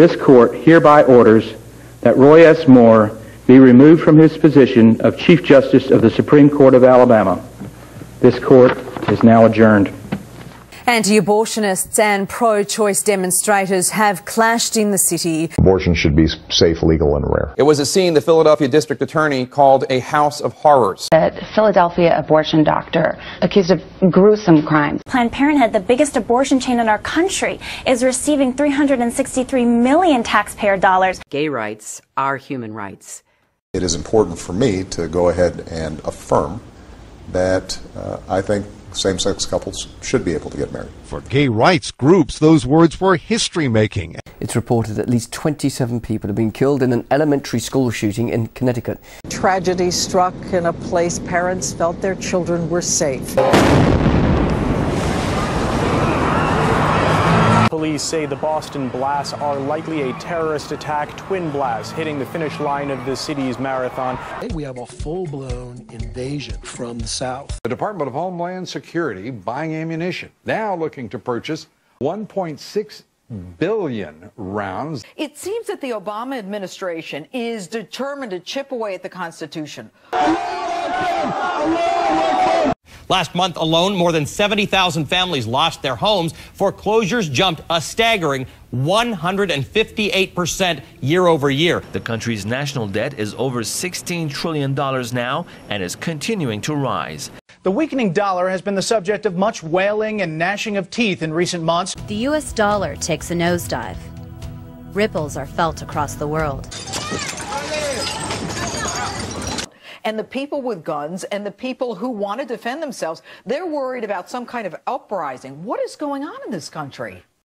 this court hereby orders that Roy S. Moore be removed from his position of Chief Justice of the Supreme Court of Alabama. This court is now adjourned. Anti-abortionists and pro-choice demonstrators have clashed in the city. Abortion should be safe, legal, and rare. It was a scene the Philadelphia district attorney called a house of horrors. A Philadelphia abortion doctor accused of gruesome crimes. Planned Parenthood, the biggest abortion chain in our country, is receiving 363 million taxpayer dollars. Gay rights are human rights. It is important for me to go ahead and affirm that uh, I think same-sex couples should be able to get married. For gay rights groups, those words were history-making. It's reported at least 27 people have been killed in an elementary school shooting in Connecticut. Tragedy struck in a place parents felt their children were safe. Police say the Boston blasts are likely a terrorist attack, twin blasts hitting the finish line of the city's marathon. We have a full-blown invasion from the south. The Department of Homeland Security buying ammunition, now looking to purchase 1.6 billion rounds. It seems that the Obama administration is determined to chip away at the Constitution. Last month alone, more than 70,000 families lost their homes. Foreclosures jumped a staggering 158% year over year. The country's national debt is over $16 trillion now and is continuing to rise. The weakening dollar has been the subject of much wailing and gnashing of teeth in recent months. The U.S. dollar takes a nosedive. Ripples are felt across the world. And the people with guns and the people who want to defend themselves, they're worried about some kind of uprising. What is going on in this country?